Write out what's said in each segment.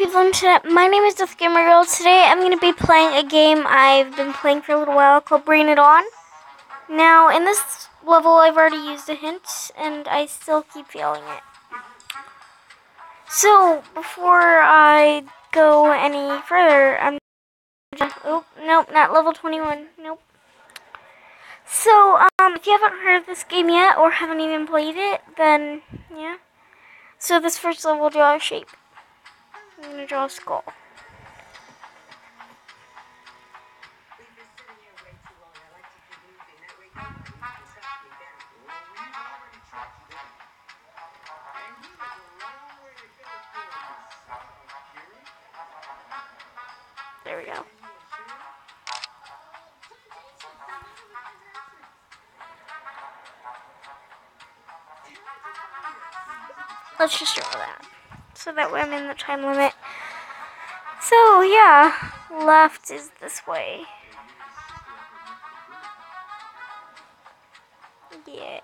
up? Today, my name is Death Gamer Girl. Today, I'm going to be playing a game I've been playing for a little while called Bring It On. Now, in this level, I've already used a hint, and I still keep failing it. So, before I go any further, I'm just, oh, nope, not level 21, nope. So, um, if you haven't heard of this game yet, or haven't even played it, then, yeah. So this first level, draw a shape. I'm gonna draw a skull. There we go. Let's just draw that. So that I'm in the time limit. So, yeah. Left is this way. Yay.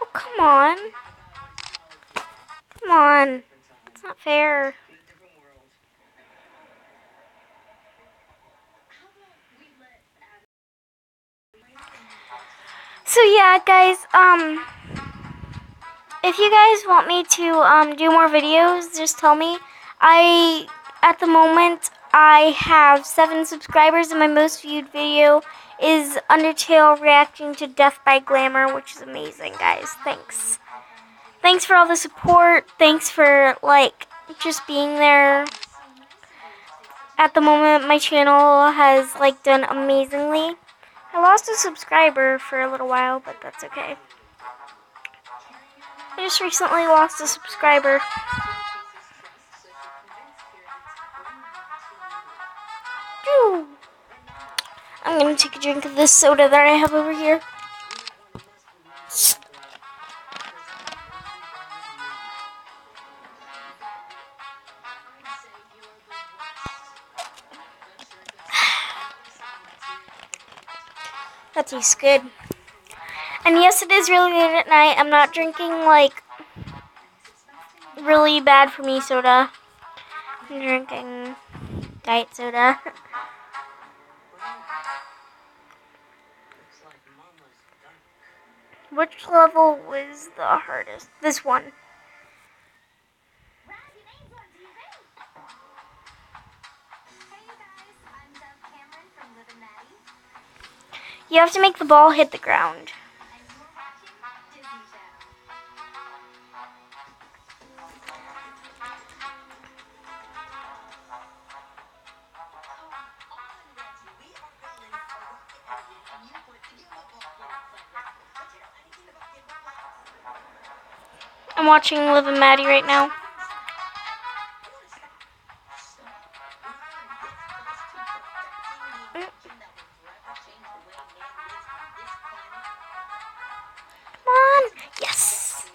Oh, come on. Come on. It's not fair. So yeah, guys, um, if you guys want me to um, do more videos, just tell me. I, at the moment, I have seven subscribers, and my most viewed video is Undertale reacting to Death by Glamour, which is amazing, guys. Thanks. Thanks for all the support. Thanks for, like, just being there. At the moment, my channel has, like, done amazingly. I lost a subscriber for a little while, but that's okay. I just recently lost a subscriber. I'm gonna take a drink of this soda that I have over here. That tastes good. And yes, it is really late at night. I'm not drinking, like, really bad for me soda. I'm drinking diet soda. Which level was the hardest? This one. You have to make the ball hit the ground. I'm watching Liv and Maddie right now. Come on. Yes.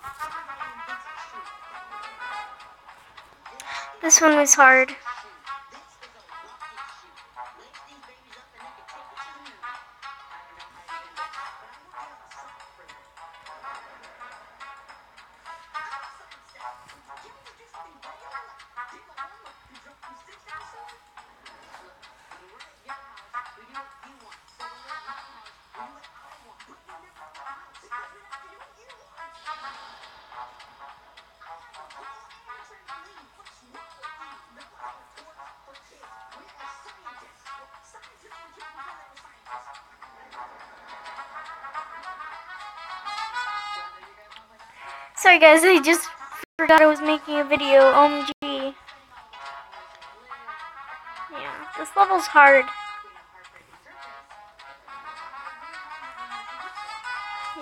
This one was hard. Sorry guys, I just forgot I was making a video. OMG. Yeah, this level's hard.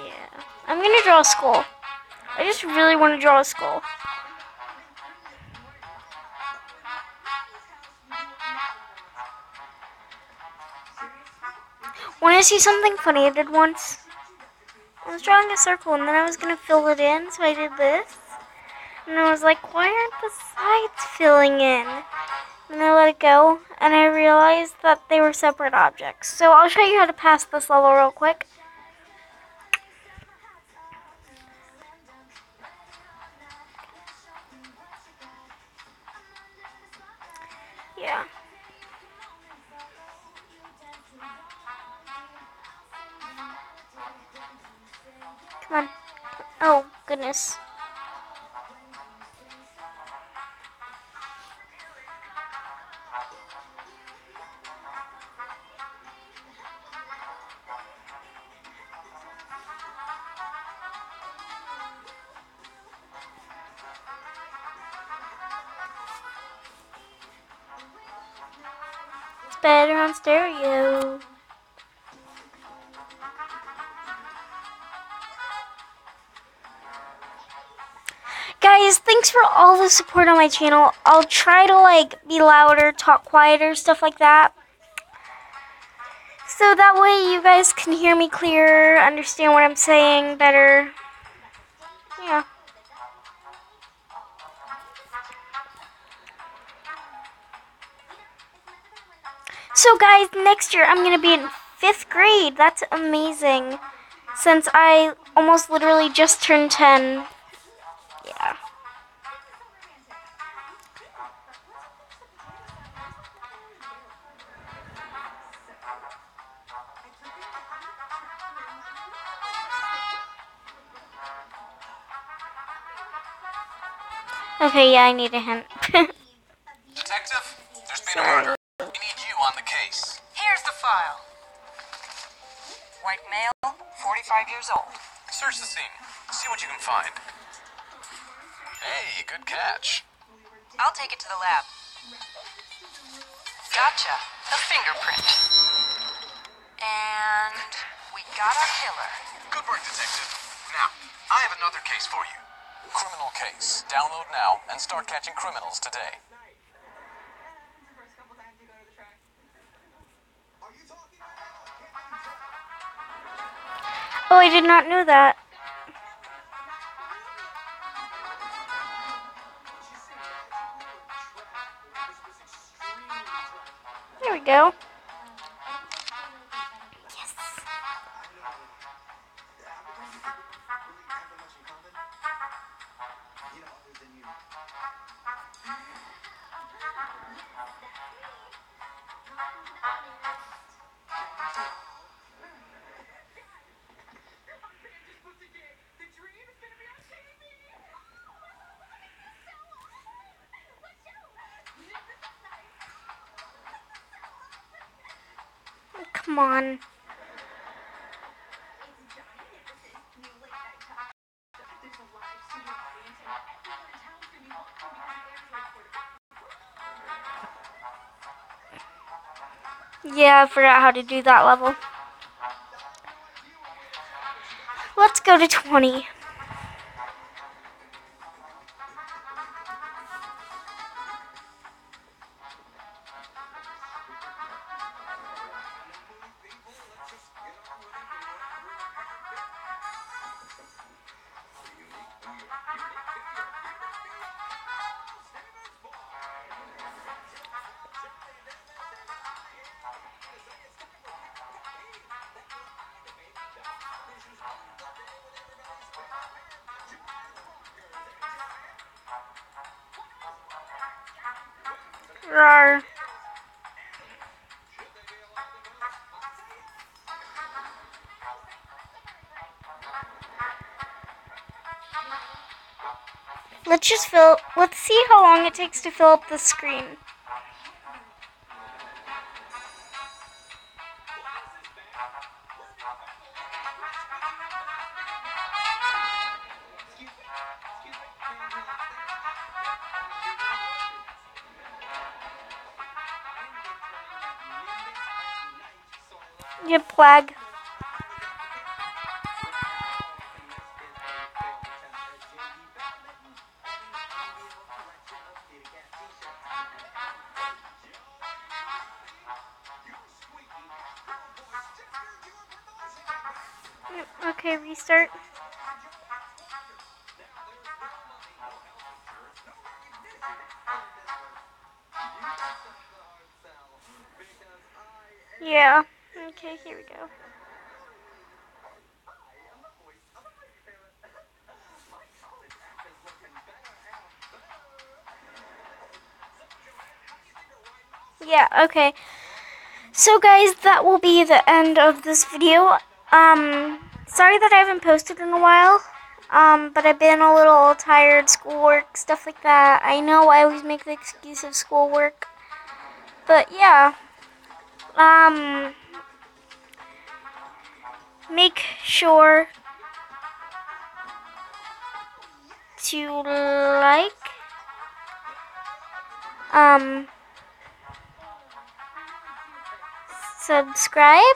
Yeah. I'm gonna draw a skull. I just really want to draw a skull. Want to see something funny I did once? I was drawing a circle and then I was going to fill it in, so I did this. And I was like, why aren't the sides filling in? And I let it go, and I realized that they were separate objects. So I'll show you how to pass this level real quick. Oh, goodness. It's better on stereo. Guys, thanks for all the support on my channel. I'll try to like be louder, talk quieter, stuff like that. So that way you guys can hear me clearer, understand what I'm saying better. Yeah. So guys, next year I'm going to be in 5th grade. That's amazing. Since I almost literally just turned 10. Okay, yeah, I need a hint. Detective, there's been a murder. We need you on the case. Here's the file. White male, 45 years old. Search the scene. See what you can find. Hey, good catch. I'll take it to the lab. Gotcha. A fingerprint. And we got our killer. Good work, detective. Now, I have another case for you. Criminal case. Download now and start catching criminals today. oh, I did not know that. There we go. Come on. Yeah, I forgot how to do that level. Let's go to 20. Rawr. Let's just fill. Let's see how long it takes to fill up the screen. Yep, flag. Okay, restart. Yeah. Okay, here we go. Yeah, okay. So guys, that will be the end of this video. Um, sorry that I haven't posted in a while. Um, but I've been a little tired, schoolwork, stuff like that. I know I always make the excuse of schoolwork. But yeah. Um, make sure to like um subscribe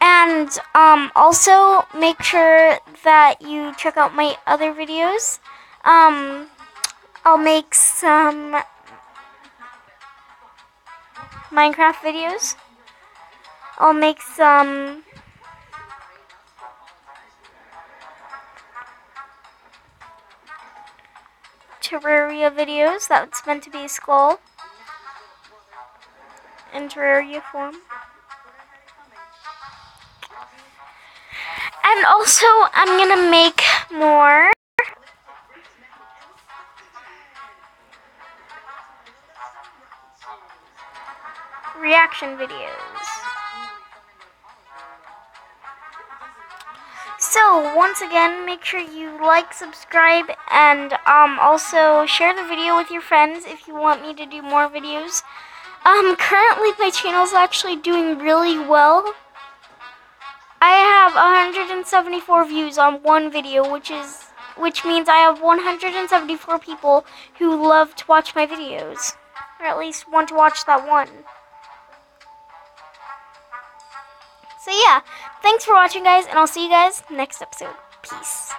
and um, also make sure that you check out my other videos. Um, I'll make some Minecraft videos I'll make some Terraria videos. That's meant to be a skull in Terraria form. And also, I'm gonna make more. Reaction videos. So, once again, make sure you like, subscribe, and um, also share the video with your friends if you want me to do more videos. Um, currently my channel is actually doing really well. I have 174 views on one video, which is which means I have 174 people who love to watch my videos, or at least want to watch that one. So yeah, thanks for watching guys, and I'll see you guys next episode. Peace.